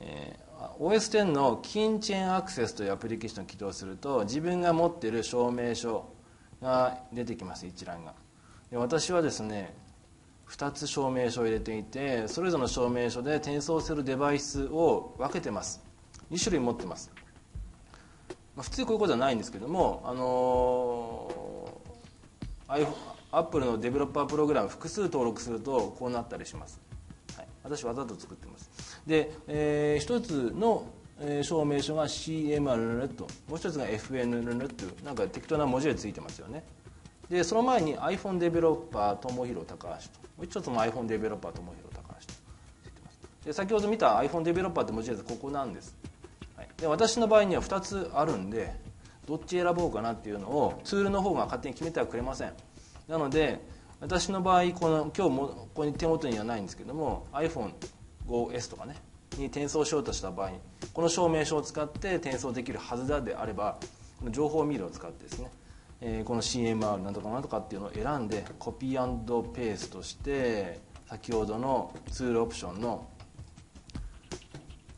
えー、OS10 のキンチェーンアクセスというアプリケーションを起動すると自分が持っている証明書が出てきます一覧が。で私はですね2つ証明書を入れていてそれぞれの証明書で転送するデバイスを分けてます。2種類持ってます。まあ、普通こういうことはないんですけども、あのー、アップルのデベロッパープログラム複数登録するとこうなったりします、私わざと作ってます。で、えー、一つの証明書が CMR ともう一つが FNR というなんか適当な文字でついてますよね。でその前に iPhone デベロッパー友広高橋ともう一つも iPhone デベロッパー友広高橋とついてます。で先ほど見た iPhone デベロッパーって文字列ここなんです。はい。で私の場合には2つあるんでどっち選ぼうかなっていうのをツールの方が勝手に決めてはくれません。なので私の場合この今日もここに手元にはないんですけども iPhone5S とかねに転送しようとした場合にこの証明書を使って転送できるはずだであればこの情報ミールを使ってですね、えー、この CMR なんとかなんとかっていうのを選んでコピーペーストして先ほどのツールオプションの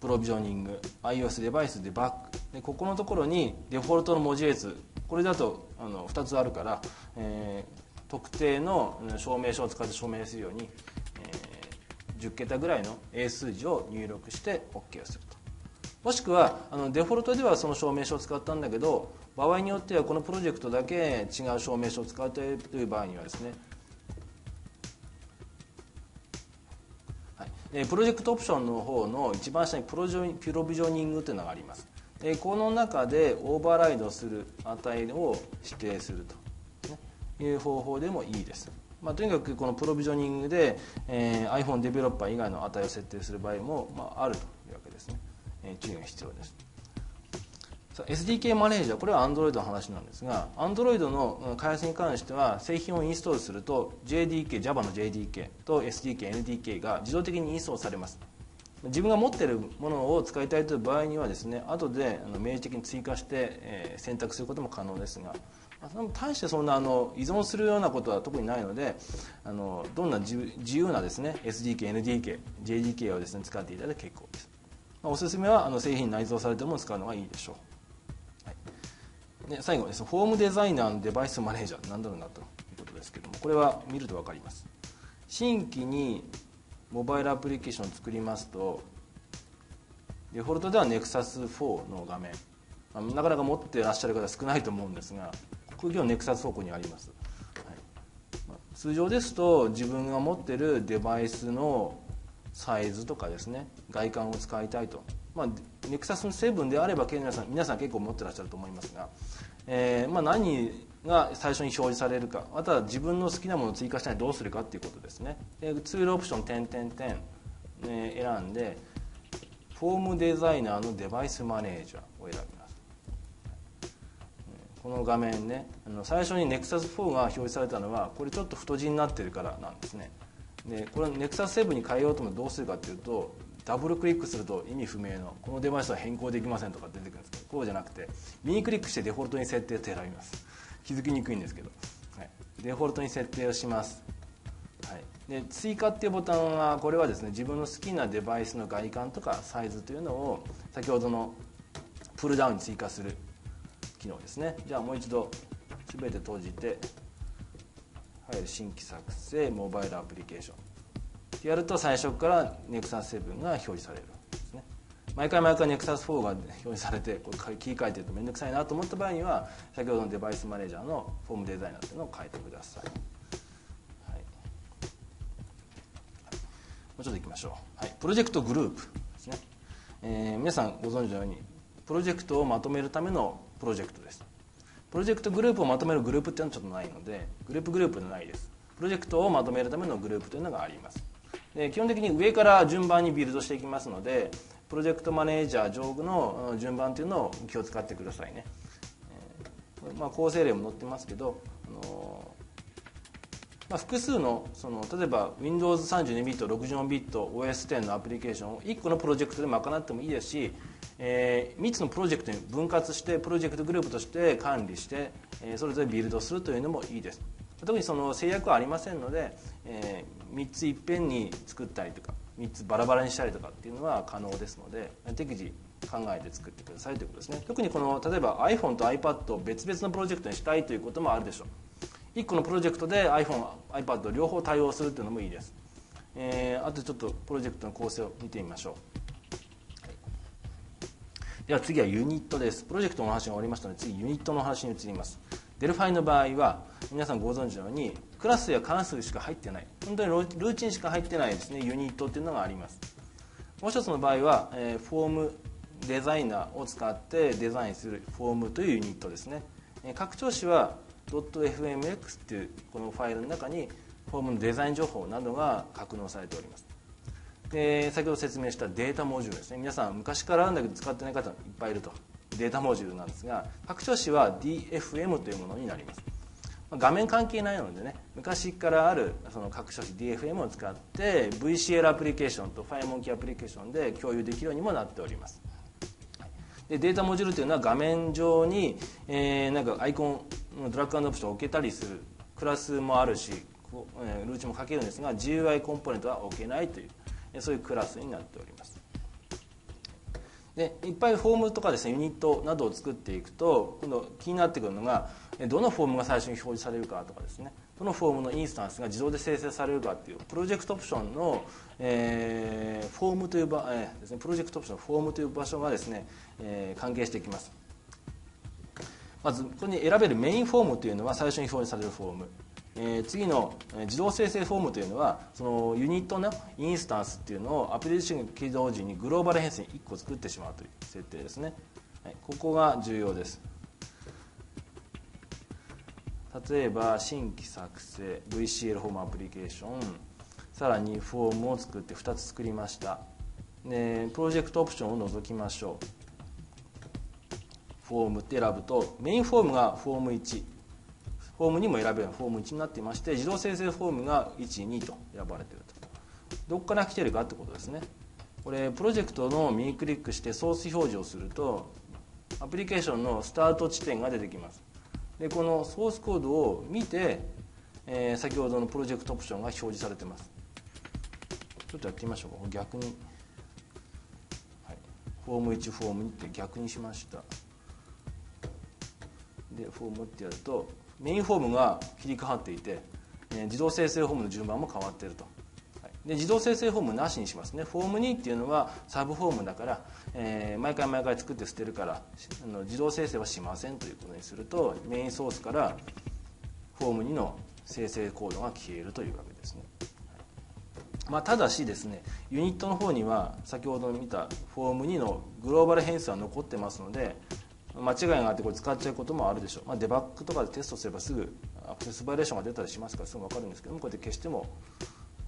プロビジョニング iOS デバイスでバックでここのところにデフォルトの文字列これだとあの2つあるから、えー、特定の証明書を使って証明するように、えー、10桁ぐらいの英数字を入力して OK をすると。もしくはあのデフォルトではその証明書を使ったんだけど場合によってはこのプロジェクトだけ違う証明書を使うという場合にはですねプロジェクトオプションの方の一番下にプロジョプロビジョニングというのがあります。この中でオーバーライドする値を指定すると。いう方法でもいいです、まあ、とにかくこのプロビジョニングで、えー、iPhone デベロッパー以外の値を設定する場合も、まあ、あるというわけですね、えー、注意が必要です。SDK マネージャーこれは Android の話なんですが Android の開発に関しては製品をインストールすると JDK Java の JDK と SDK NDK が自動的にインストールされます。自分が持っているものを使いたいという場合にはですね後で明示的に追加して、選択することも可能ですが大してそんなあの依存するようなことは特にないのであのどんな自由なですね SDK、NDK、JDK をですね使っていただいて結構です、まあ、おすすめはあの製品内蔵されてるものを使うのがいいでしょう。で最後です。フォームデザイナーデバイスマネージャーって何だろうなということですけどもこれは見ると分かります。新規にモバイルアプリケーションを作りますとデフォルトでは Nexus4 の画面。なかなか持ってらっしゃる方少ないと思うんですがここ Nexus4 ここにあります、はい、通常ですと自分が持ってるデバイスのサイズとかですね外観を使いたいと。まあ、ネクサスの7であれば皆さん皆さん結構持ってらっしゃると思いますが、えーまあ、何が最初に表示されるかあとは自分の好きなものを追加したらどうするかっていうことですね。でツールオプション点点点、選んでフォームデザイナーのデバイスマネージャーを選びます。この画面ねあの最初に Nexus4 が表示されたのはこれちょっと太字になってるからなんですね。でこれ Nexus7 に変えようともどうするかっていうとダブルクリックすると意味不明のこのデバイスは変更できませんとか出てくるんですけどこうじゃなくて右クリックしてデフォルトに設定って選びます。気づきにくいんですけど、はい、デフォルトに設定をします、はい、で追加っていうボタンはこれはですね自分の好きなデバイスの外観とかサイズというのを先ほどのプルダウンに追加する機能ですね。じゃあもう一度全て閉じてファイル新規作成モバイルアプリケーション。ってやると最初から Nexus7 が表示されるですね。毎回毎回 Nexus4 が表示されてこれ切り替えてると面倒くさいなと思った場合には先ほどのデバイスマネージャーのフォームデザイナーというのを変えてください、はい、もうちょっといきましょう、はい、プロジェクトグループですね、えー、皆さんご存知のようにプロジェクトをまとめるためのプロジェクトです。プロジェクトグループをまとめるグループっていうのはちょっとないのでグループグループでないです。プロジェクトをまとめるためのグループというのがあります。で基本的に上から順番にビルドしていきますのでプロジェクトマネージャー上部の順番というのを気を使ってくださいね、えー、まあ、構成例も載ってますけど、あのまあ、複数のその例えば Windows32 ビット64ビット OS10 のアプリケーションを1個のプロジェクトで賄ってもいいですし、えー、3つのプロジェクトに分割してプロジェクトグループとして管理して、えー、それぞれビルドするというのもいいです。特にその制約はありませんので、えー、3ついっぺんに作ったりとか3つバラバラにしたりとかっていうのは可能ですので適時考えて作ってくださいということですね。特にこの例えば iPhone と iPad を別々のプロジェクトにしたいということもあるでしょう。1個のプロジェクトで iPhone、iPad 両方対応するっていうのもいいです、えー、あとちょっとプロジェクトの構成を見てみましょう。では次はユニットです。プロジェクトの話が終わりましたので次ユニットの話に移ります。Delphi の場合は皆さんご存知のようにクラスや関数しか入ってない。本当にルーチンしか入ってないですね。ユニットっていうのがあります。もう一つの場合は、えー、フォームデザイナーを使ってデザインするフォームというユニットですね。拡張子は .fmx っていうこのファイルの中にフォームのデザイン情報などが格納されております。で先ほど説明したデータモジュールですね。皆さん昔からあるんだけど使ってない方いっぱいいると。データモジュールなんですが拡張子は DFM というものになります。画面関係ないのでね昔からあるその拡張子 DFM を使って VCL アプリケーションと FireMonkey アプリケーションで共有できるようにもなっております。でデータモジュールというのは画面上に、えー、なんかアイコンドラッグアンドオプションを置けたりするクラスもあるしルーチも書けるんですが GUI コンポーネントは置けないというそういうクラスになっております。でいっぱいフォームとかですねユニットなどを作っていくと今度気になってくるのがどのフォームが最初に表示されるかとかですね。どのフォームのインスタンスが自動で生成されるかっていうプロジェクトオプションの、えー、フォームという場、えー、ですねプロジェクトオプションのフォームという場所がですね、えー、関係してきます。まずここに選べるメインフォームというのは最初に表示されるフォーム。えー、次の自動生成フォームというのはそのユニットのインスタンスっていうのをアプリケーション起動時にグローバル変数に1個作ってしまうという設定ですね、はい、ここが重要です。例えば新規作成 VCL フォームアプリケーション。さらにフォームを作って2つ作りました。でプロジェクトオプションを除きましょう。フォームって選ぶとメインフォームがフォーム1フォームにも選べるフォーム1になっていまして自動生成フォームが12と選ばれていると。どこから来てるかってことですね。これプロジェクトの右クリックしてソース表示をするとアプリケーションのスタート地点が出てきます。でこのソースコードを見て、えー、先ほどのプロジェクトオプションが表示されてます。ちょっとやってみましょうか。逆に、はい、フォーム1フォーム2って逆にしました。でフォームってやるとメインフォームが切り替わっていて、え自動生成フォームの順番も変わってると。で自動生成フォームなしにしますね。フォーム2っていうのはサブフォームだから、えー、毎回毎回作って捨てるからあの自動生成はしませんということにするとメインソースからフォーム2の生成コードが消えるというわけですね、まあ、ただしですねユニットの方には先ほど見たフォーム2のグローバル変数は残ってますので間違いがあってこれ使っちゃうこともあるでしょう、まあ、デバッグとかでテストすればすぐアクセスバイレーションが出たりしますからすぐ分かるんですけどもこうやって消しても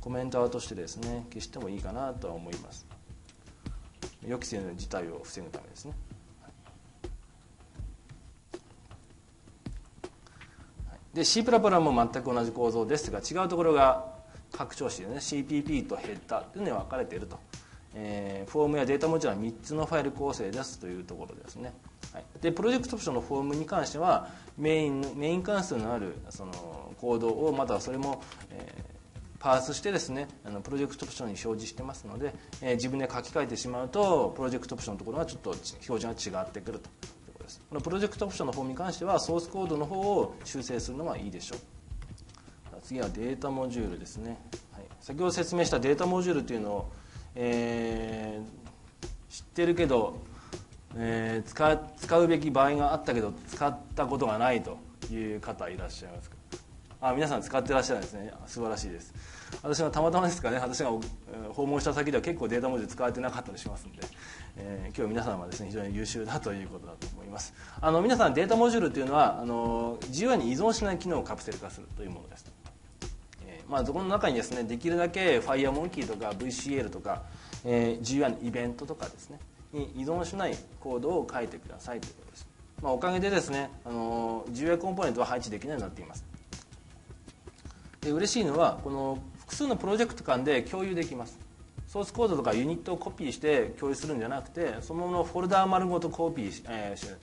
コメンターとしてですね消してもいいかなとは思います。予期せぬ事態を防ぐためですね。で C++ も全く同じ構造ですが違うところが拡張子でね CPP とヘッダーというのに分かれていると、えー、フォームやデータ文字は3つのファイル構成ですというところですね。はい、でプロジェクトオプションのフォームに関してはメインメイン関数のあるそのコードをまたそれも、えー、パースしてですねあのプロジェクトオプションに表示してますので、えー、自分で書き換えてしまうとプロジェクトオプションのところがちょっと表示が違ってくるということです。このプロジェクトオプションのフォームに関してはソースコードの方を修正するのがいいでしょう。次はデータモジュールですね、はい、先ほど説明したデータモジュールというのを、えー、知ってるけどえー、使使うべき場合があったけど使ったことがないという方いらっしゃいますか？あ皆さん使ってらっしゃるんですね。素晴らしいです。私はたまたまですかね。私が訪問した先では結構データ文字使われてなかったりしますんで、えー、今日皆さんはですね非常に優秀だということだと思います。あの皆さんデータモジュールというのはあの自由に依存しない機能をカプセル化するというものです。まあ、そこの中にですねできるだけ FireMonkey とか VCL とか、えー、GUI のイベントとかですねに依存しないコードを書いてくださいということです、まあ、おかげでですねあの重要コンポーネントは配置できないようになっています。で嬉しいのはこの複数のプロジェクト間で共有できます。ソースコードとかユニットをコピーして共有するんじゃなくてそのままフォルダー丸ごとコピーし、えー、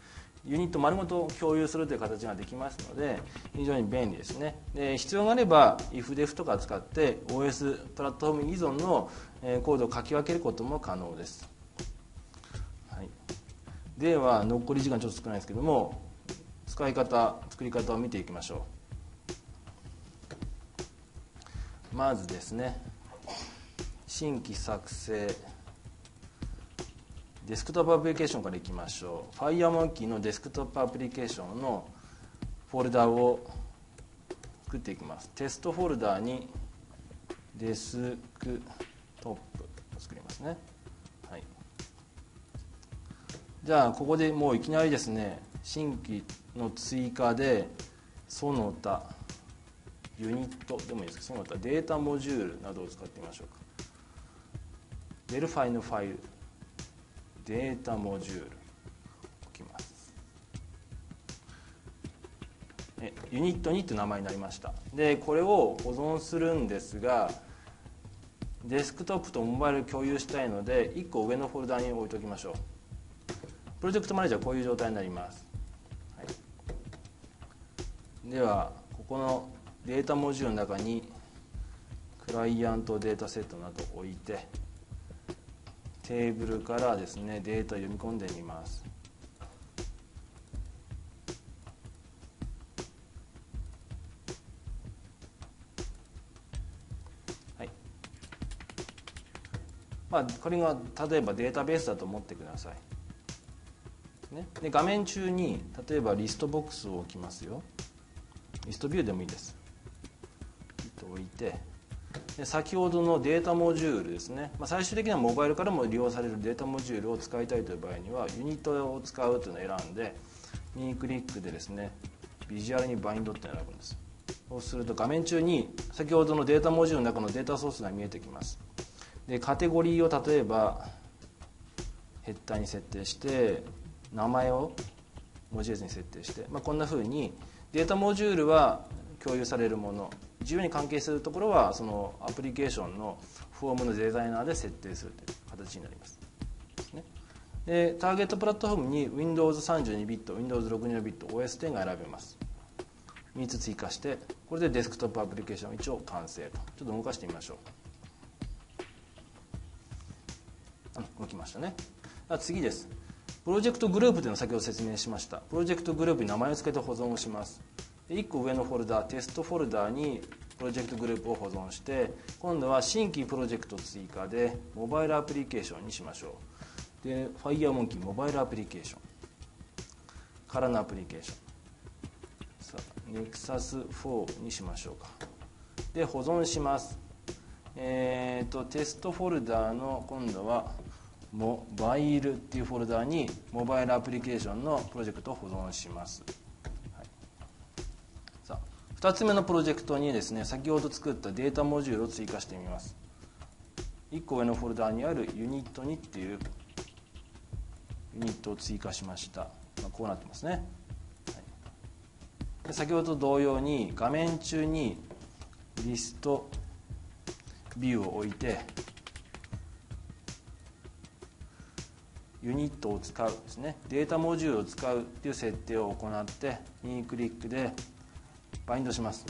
ユニット丸ごと共有するという形ができますので非常に便利ですね。で必要があれば IFDEF とか使って OS プラットフォーム依存のコードを書き分けることも可能です、はい、では残り時間ちょっと少ないですけども使い方作り方を見ていきましょう。まずですね新規作成。デスクトップアプリケーションからいきましょう。FireMonkey のデスクトップアプリケーションのフォルダを作っていきます。テストフォルダにデスクトップを作りますね、はい、じゃあここでもういきなりですね新規の追加でその他ユニットでもいいですけどその他データモジュールなどを使ってみましょうか。ベルファイのファイル。データモジュール。置きます。ユニット2って名前になりました。でこれを保存するんですがデスクトップとモバイル共有したいので1個上のフォルダに置いておきましょう。プロジェクトマネージャーはこういう状態になります、はい、ではここのデータモジュールの中にクライアントデータセットなど置いてテーブルからですねデータを読み込んでみます。はい。まあこれが例えばデータベースだと思ってください。ね、で画面中に例えばリストボックスを置きますよ。リストビューでもいいです。置いて。先ほどのデータモジュールですね、まあ、最終的にはモバイルからも利用されるデータモジュールを使いたいという場合にはユニットを使うというのを選んで右クリックでですねビジュアルにバインドって選ぶんです。そうすると画面中に先ほどのデータモジュールの中のデータソースが見えてきます。でカテゴリーを例えばヘッダーに設定して名前を文字列に設定して、まあ、こんなふうにデータモジュールは共有されるもの自由に関係するところはそのアプリケーションのフォームのデザイナーで設定するという形になります。でターゲットプラットフォームに Windows32 ビット、Windows64 ビット、OS10 が選べます。3つ追加してこれでデスクトップアプリケーション一応完成と。ちょっと動かしてみましょう。動きましたね。次です。プロジェクトグループというのを先ほど説明しました。プロジェクトグループに名前を付けて保存をします。で1個上のフォルダテストフォルダーにプロジェクトグループを保存して今度は新規プロジェクト追加でモバイルアプリケーションにしましょう。で FireMonkey モバイルアプリケーション。からのアプリケーション。さあ Nexus4 にしましょうか。で保存します。えーとテストフォルダーの今度はモバイルっていうフォルダにモバイルアプリケーションのプロジェクトを保存します。2つ目のプロジェクトにですね先ほど作ったデータモジュールを追加してみます。1個上のフォルダにあるユニット2っていうユニットを追加しました、まあ、こうなってますね、はい、先ほど同様に画面中にリストビューを置いてユニットを使うですね。データモジュールを使うっていう設定を行って右クリックでバインドします。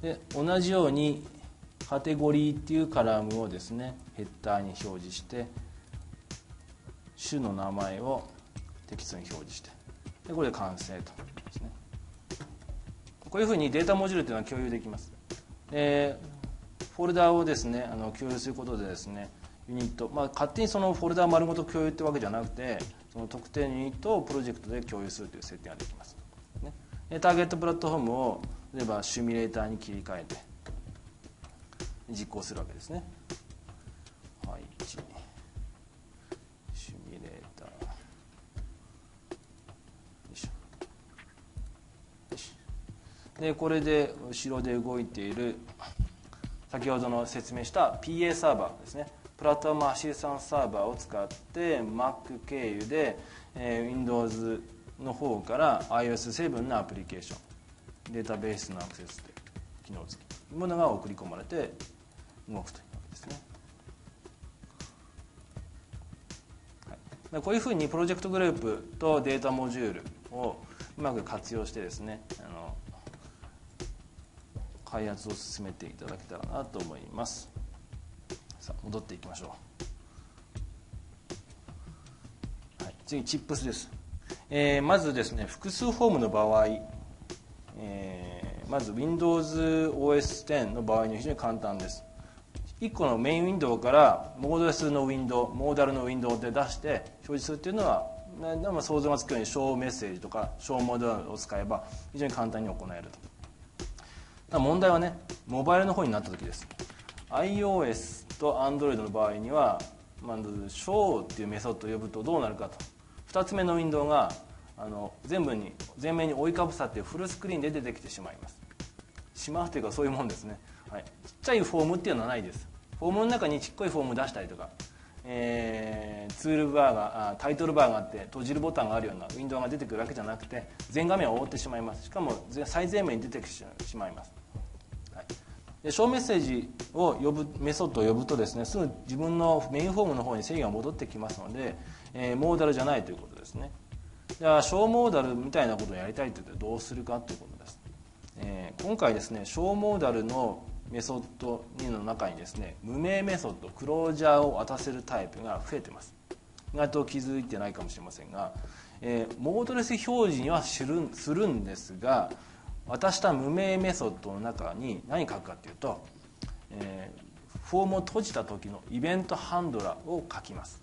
で同じようにカテゴリーっていうカラムをですねヘッダーに表示して種の名前をテキストに表示してでこれで完成と。ですね。こういうふうにデータモジュールというのは共有できます。でフォルダをですねあの共有することでですねユニット、まあ、勝手にそのフォルダ丸ごと共有ってわけじゃなくてその特定のユニットをプロジェクトで共有するという設定ができます。ターゲットプラットフォームを例えばシミュレーターに切り替えて実行するわけですね。はい、シミュレーター。でこれで後ろで動いている先ほどの説明した PA サーバーですね。プラットフォームアシスタントサーバーを使って Mac 経由で、えー、Windows の方から iOS7 のアプリケーションデータベースのアクセスで機能付きというものが送り込まれて動くというわけですね、はい、こういうふうにプロジェクトグループとデータモジュールをうまく活用してですねあの開発を進めていただけたらなと思います。さあ戻っていきましょう、はい、次チップスです、えー、まずですね複数フォームの場合、えー、まず WindowsOS10 の場合に非常に簡単です。1個のメインウィンドウからモードレスのウィンドウモーダルのウィンドウで出して表示するっていうのは想像がつくように小メッセージとか小モードを使えば非常に簡単に行えると。問題はねモバイルの方になった時です。iOS と Android の場合にはまず show っていうメソッドを呼ぶとどうなるかと。2つ目のウィンドウがあの全部に全面に覆いかぶさってフルスクリーンで出てきてしまいます。しまうというかそういうもんですね、はい、ちっちゃいフォームっていうのはないです。フォームの中にちっこいフォーム出したりとか、えー、ツールバーがあタイトルバーがあって閉じるボタンがあるようなウィンドウが出てくるわけじゃなくて全画面を覆ってしまいます。しかも最前面に出てきてしまいます、はい、で小メッセージを呼ぶメソッドを呼ぶとですねすぐ自分のメインフォームの方に制御が戻ってきますので、えー、モーダルじゃないということですね。じゃあ小モーダルみたいなことをやりたいというとどうするかということです、えー、今回ですね小モーダルのメソッド2の中にですね無名メソッドクロージャーを渡せるタイプが増えてます。意外と気づいてないかもしれませんが、えー、モードレス表示にはするんですが渡した無名メソッドの中に何書くかっていうと、えー、フォームを閉じた時のイベントハンドラーを書きます、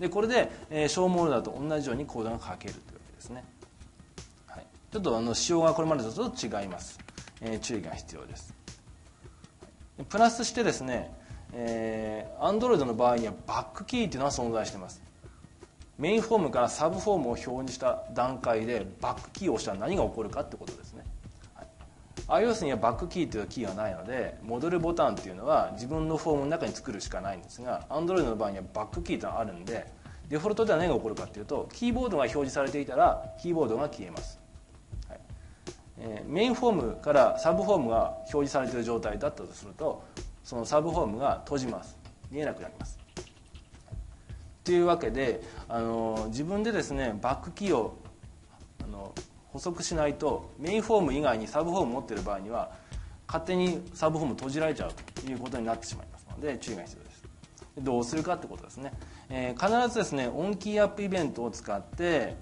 でこれで、えー、 ShowModal だと同じようにコードが書けるというわけですね、はい、ちょっとあの仕様がこれまでとと違います、えー、注意が必要です。プラスしてですね、えー、Android の場合にはバックキーっていうのは存在してます。メインフォームからサブフォームを表示した段階でバックキーを押したら何が起こるかってことですね、iOS にはバックキーというキーがないので戻るボタンっていうのは自分のフォームの中に作るしかないんですが Android の場合にはバックキーというのがあるんでデフォルトでは何が起こるかっていうとキーボードが表示されていたらキーボードが消えます。はい。えーメインフォームからサブフォームが表示されている状態だったとするとそのサブフォームが閉じます。見えなくなります。というわけであの自分でですねバックキーをあの補足しないとメインフォーム以外にサブフォーム持ってる場合には勝手にサブフォーム閉じられちゃうということになってしまいますので注意が必要です。どうするかってことですね、えー、必ずですねオンキーアップイベントを使って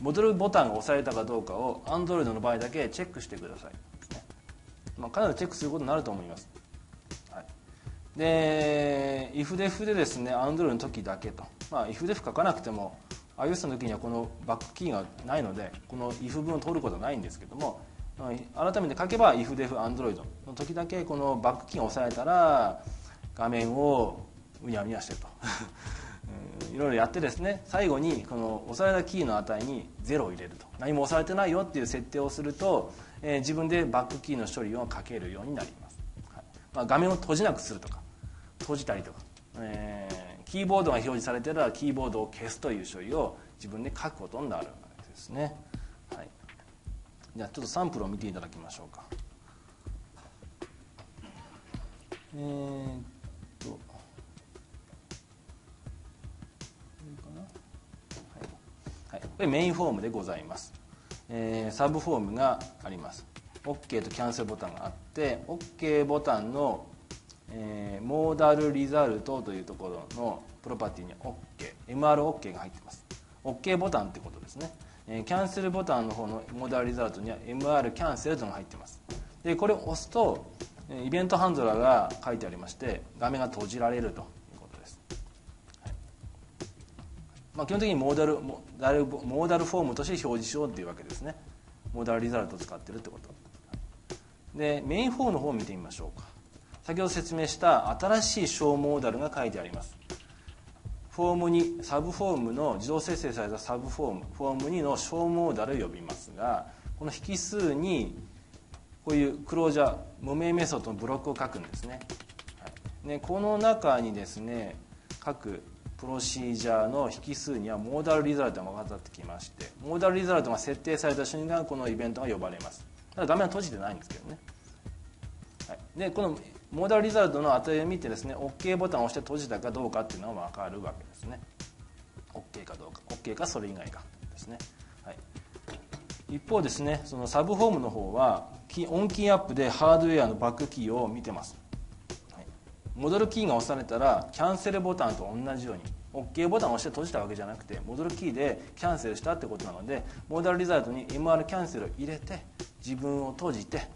戻るボタンが押されたかどうかを Android の場合だけチェックしてください、ね。まあ、かなりチェックすることになると思います、はい、で IfDef でですね Android の時だけと、まあ、IfDef 書かなくても iOS の時にはこのバックキーがないのでこの if 文を取ることはないんですけども改めて書けば IfDef Android の時だけこのバックキーが押されたら画面をうにゃうにゃしてるといろいろやってですね最後にこの押されたキーの値に0を入れると。何も押されてないよっていう設定をすると、えー、自分でバックキーの処理をかけるようになります、はい。まあ、画面を閉じなくするとか閉じたりとか、えー、キーボードが表示されてたらキーボードを消すという処理を自分で書くことになるわけですね、はい、じゃあちょっとサンプルを見ていただきましょうか。えーこれメインフォームでございます、えー、サブフォームがあります。OK とキャンセルボタンがあって OK ボタンの、えー、モーダルリザルトというところのプロパティに OKMROK が入ってます。OK ボタンってことですね、えー、キャンセルボタンの方のモーダルリザルトには MR キャンセルというのが入ってます。でこれを押すとイベントハンドラーが書いてありまして画面が閉じられるとまあ、基本的にモーダルモーダルモーダルフォームとして表示しようっていうわけですね。モーダルリザルトを使ってるってこと。でメイン4の方を見てみましょうか。先ほど説明した新しい小モーダルが書いてあります。フォーム2サブフォームの自動生成されたサブフォームフォーム2の ShowModal を呼びますがこの引数にこういうクロージャー無名メソッドのブロックを書くんですね、はい、でこの中にですね各プロシージャーの引数には ModalResult が渡ってきまして ModalResult が設定された瞬間このイベントが呼ばれます。ただ画面は閉じてないんですけどね、はい、でこのModalResult の値を見てですね OK ボタンを押して閉じたかどうかっていうのが分かるわけですね、OK かどうか OK かそれ以外かですね、はい、一方ですねそのサブフォームの方は OnKeyUp でハードウェアのバックキーを見てます、はい、戻るキーが押されたらキャンセルボタンと同じように OK ボタンを押して閉じたわけじゃなくて戻るキーでキャンセルしたってことなのでモーダルリザルトに MR キャンセルを入れて自分を閉じて、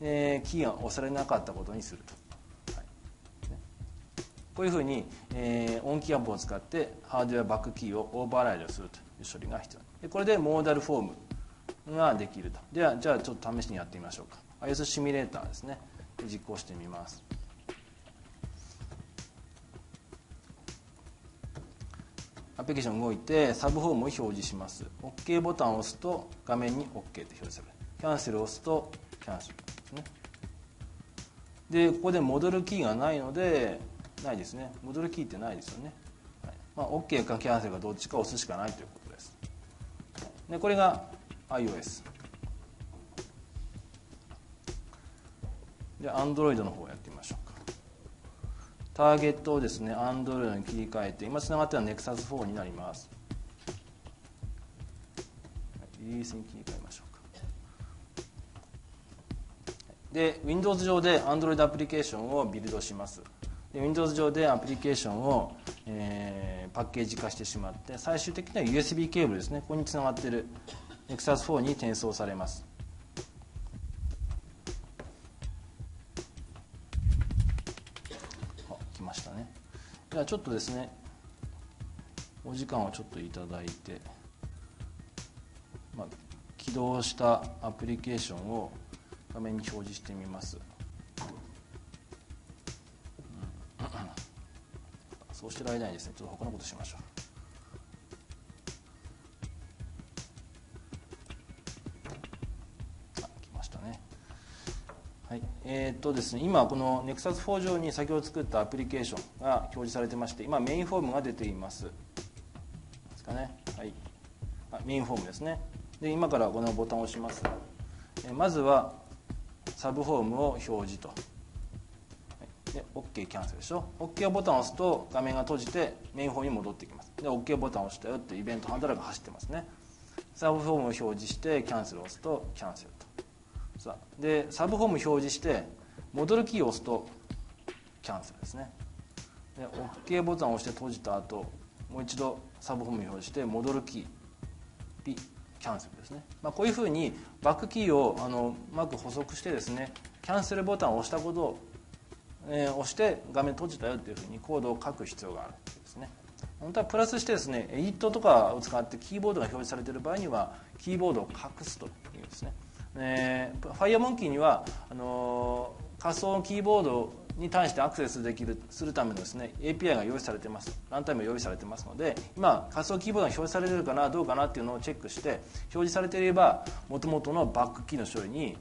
えー、キーが押されなかったことにすると、こういうふうに、えー、 OnKeyUp を使ってハードウェアバックキーをオーバーライドするという処理が必要。でこれでモーダルフォームができると。ではじゃあちょっと試しにやってみましょうか。IS シミュレーターですね。実行してみます。アプリケーション動いてサブフォームを表示します。OK ボタンを押すと画面に OK と表示される。キャンセルを押すとキャンセルですね。でここで戻るキーがないのでないですね。戻るキーってないですよね、はい。まあ、OK かキャンセルかどっちか押すしかないということです。でこれが iOS で Android の方をやってみましょうか。ターゲットをですね Android に切り替えて今つながってるのは Nexus4 になります。リリースに切り替えましょうか。で Windows 上で Android アプリケーションをビルドします。で Windows 上でアプリケーションを、えー、パッケージ化してしまって最終的には USB ケーブルですね。ここにつながっている Nexus4 に転送されます。あ来ましたね。ではちょっとですねお時間をちょっといただいて、まあ、起動したアプリケーションを画面に表示してみます、そうしてる間にですねちょっと他のことしましょう。はい。えー、っとですね、今この Nexus4 上に先ほど作ったアプリケーションが表示されてまして今メインフォームが出ています。ですかね。はい。あメインフォームですね。で今からこのボタンを押します、え、まずはサブフォームを表示と。OK キャンセルでしょ？OK ボタンを押すと画面が閉じてメインフォームに戻ってきます。で OK ボタンを押したよってイベントハンドラーが走ってますね。サブフォームを表示してキャンセルを押すとキャンセルと。さでサブフォーム表示して戻るキーを押すとキャンセルですね。で OK ボタンを押して閉じた後もう一度サブホーム表示して戻るキーピキャンセルですね、まあ、こういうふうにバックキーをあのうまく補足してですねキャンセルボタンを押したことを、えー、押して画面閉じたよっていうふうにコードを書く必要があるですね。本当はプラスしてですねエディットとかを使ってキーボードが表示されている場合にはキーボードを隠すというですね。えー、FireMonkey にはあのー、仮想キーボードに対してアクセスできるするためのですね API が用意されてます。ランタイム用意されてますので今仮想キーボードが表示されてるかなどうかなっていうのをチェックして表示されていればもともとのバックキーの処理に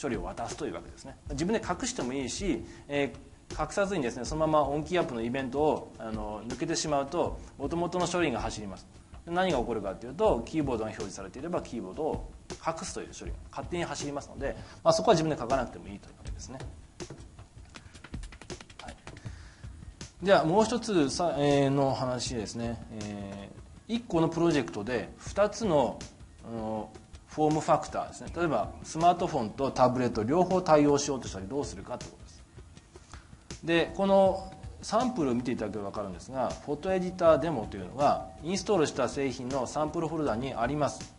処理を渡すというわけですね。自分で隠してもいいし、えー、隠さずにですねそのままオンキーアップのイベントをあの抜けてしまうともともとの処理が走ります。何が起こるかというとキーボードが表示されていればキーボードを隠すという処理。が勝手に走りますので、まあ、そこは自分で書かなくてもいいというわけですね。はい、ではもう一つさ、えー、の話ですね、えー、1個のプロジェクトで2つのフォームファクターですね。例えばスマートフォンとタブレット両方対応しようとしたらどうするかということです。でこのサンプルを見ていただければ分かるんですがフォトエディターデモというのがインストールした製品のサンプルフォルダにあります。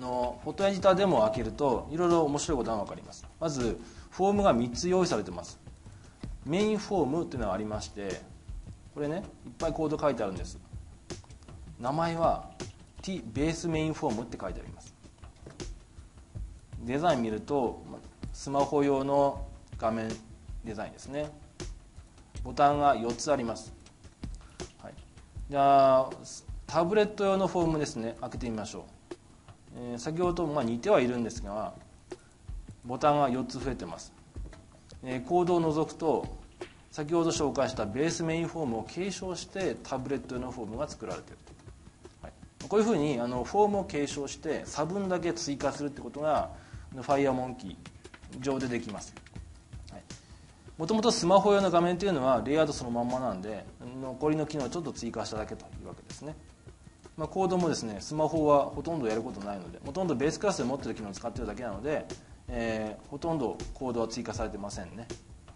のフォトエディターデモを開けるといろいろ面白いことが分かります。まずフォームが3つ用意されてます。メインフォームというのがありましてこれねいっぱいコード書いてあるんです。名前は T ベースメインフォームって書いてあります。デザイン見るとスマホ用の画面デザインですね。ボタンが4つあります、はい、じゃあタブレット用のフォームですね。開けてみましょう、えー、先ほどとまあ似てはいるんですがボタンが4つ増えてます、えー、コードを除くと先ほど紹介したベースメインフォームを継承してタブレット用のフォームが作られている、はい、こういうふうにあのフォームを継承して差分だけ追加するってことが FireMonkey 上でできます。もともとスマホ用の画面というのはレイアウトそのまんまなんで残りの機能をちょっと追加しただけというわけですね。まあ、コードもですねスマホはほとんどやることないのでほとんどベースクラスで持ってる機能を使ってるだけなので、えー、ほとんどコードは追加されてませんね、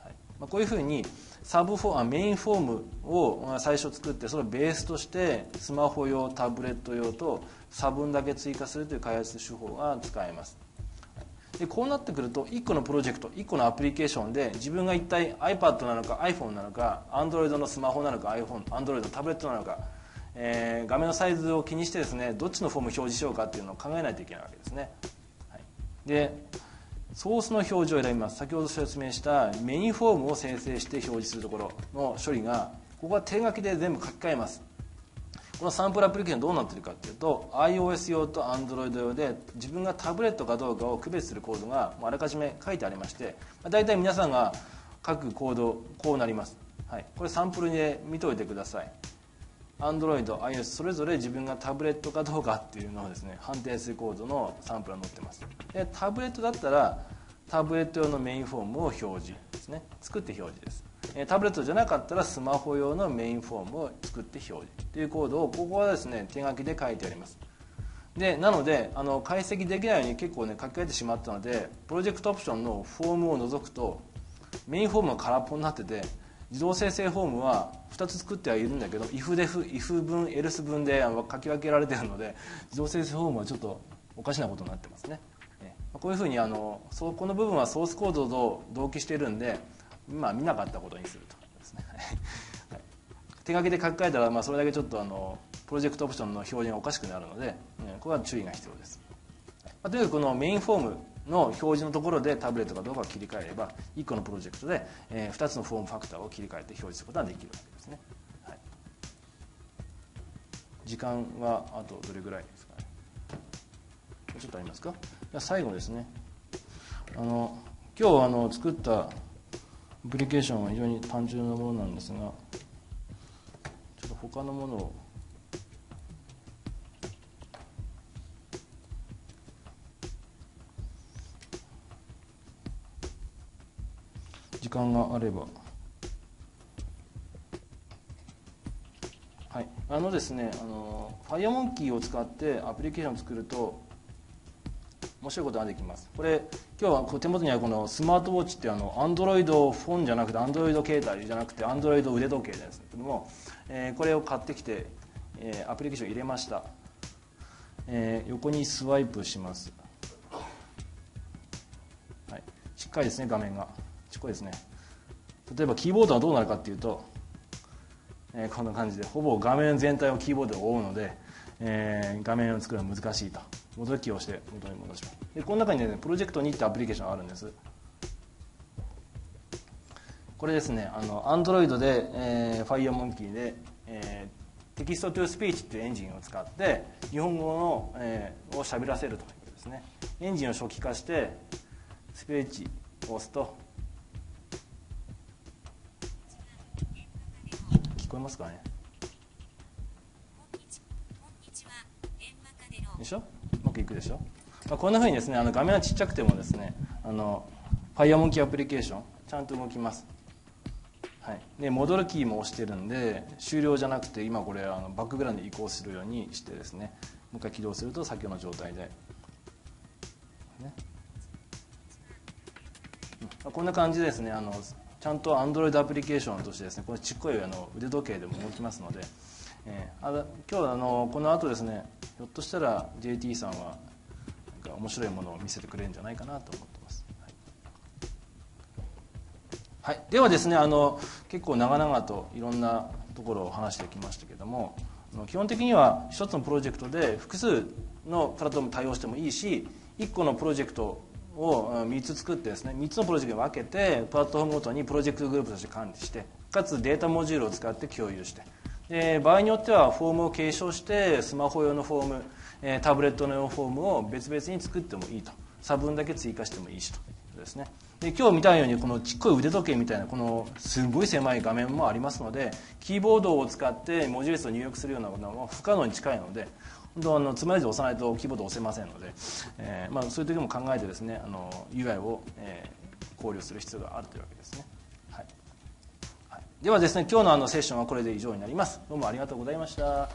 はい。まあ、こういうふうにサブフォあメインフォームを最初作ってそれをベースとしてスマホ用タブレット用と差分だけ追加するという開発手法が使えます。でこうなってくると1個のプロジェクト1個のアプリケーションで自分が一体 iPad なのか iPhone なのか Android のスマホなのか iPhone Android のタブレットなのか、えー、画面のサイズを気にしてですねどっちのフォームを表示しようかっていうのを考えないといけないわけですね、はい、でソースの表示を選びます。先ほど説明したメインフォームを生成して表示するところの処理がここは手書きで全部書き換えます。このサンプルアプリケーションどうなってるかっていうと iOS 用と Android 用で自分がタブレットかどうかを区別するコードがあらかじめ書いてありまして大体皆さんが書くコードこうなります、はい、これサンプルで見といてください。Android、iOS それぞれ自分がタブレットかどうかっていうのをですね判定するコードのサンプルが載ってます。でタブレットだったらタブレット用のメインフォームを表示ですね。作って表示です。タブレットじゃなかったらスマホ用のメインフォームを作って表示というコードをここはですね手書きで書いてあります。でなのであの解析できないように結構ね書き換えてしまったのでプロジェクトオプションのフォームを除くとメインフォームが空っぽになってて自動生成フォームは2つ作ってはいるんだけど if で if 分 else 分で書き分けられてるので自動生成フォームはちょっとおかしなことになってますね。こういうふうにあのそこの部分はソースコードと同期しているんでまあ見なかったことにするとですね、はい、手書きで書き換えたら、まあ、それだけちょっとあのプロジェクトオプションの表示がおかしくなるので、これは注意が必要です、まあ、とにかくこのメインフォームの表示のところでタブレットかどうかを切り替えれば1個のプロジェクトで、えー、2つのフォームファクターを切り替えて表示することができるわけですね、はい、時間はあとどれぐらいですかね。ちょっとありますか？最後ですね。あの今日あの作ったアプリケーションは非常に単純なものなんですがちょっと他のものを。時間があれば。はい。あのですねあの FireMonkey を使ってアプリケーションを作ると面白いことができます。これ今日は手元にはこのスマートウォッチってあのアンドロイドフォンじゃなくてアンドロイド携帯じゃなくてアンドロイド腕時計です。けども、えー、これを買ってきて、えー、アプリケーション入れました、えー、横にスワイプします、はい、しっかりですね画面が。しっかりですね。例えばキーボードはどうなるかっていうと、えー、こんな感じでほぼ画面全体をキーボードで覆うので、えー、画面を作るのは難しいと。戻るキーをして元に戻しますでこの中にねプロジェクト2ってアプリケーションがあるんです。これですねあの Android で、えー、FireMonkey で、えー、 Text to Speech っていうエンジンを使って日本語の、えー、を喋らせるということですね。エンジンを初期化してスピーチを押すと聞こえますかね？でしょ？いくでしょ、まあ、こんなふうにですねあの画面はちっちゃくてもですねあの FireMonkey アプリケーションちゃんと動きます。はい、で戻るキーも押してるんで終了じゃなくて今これあのバックグラウンドに移行するようにしてですねもう一回起動すると先ほどの状態で、ね。うん、こんな感じですねあのちゃんと Android アプリケーションとしてですねこれちっこいあの腕時計でも動きますので、えー、あ今日あのこの後ですねひょっとしたら JT さんはなんか面白いものを見せてくれるんじゃないかなと思ってます、はい、はい、ではですねあの結構長々といろんなところを話してきましたけども基本的には一つのプロジェクトで複数のプラットフォーム対応してもいいし1個のプロジェクトを3つ作ってですね3つのプロジェクトに分けてプラットフォームごとにプロジェクトグループとして管理してかつデータモジュールを使って共有してで場合によってはフォームを継承してスマホ用のフォーム、えタブレットの用フォームを別々に作ってもいいと。差分だけ追加してもいいしと。いうことですね。で今日見たようにこのちっこい腕時計みたいなこのすごい狭い画面もありますのでキーボードを使って文字列を入力するようなことは不可能に近いので本当あのつまりで押さないとキーボード押せませんので、えーまあ、そういう時も考えてですねあの UI を、え、考慮する必要があるというわけですね。ではですね今日のあのセッションはこれで以上になります。どうもありがとうございました。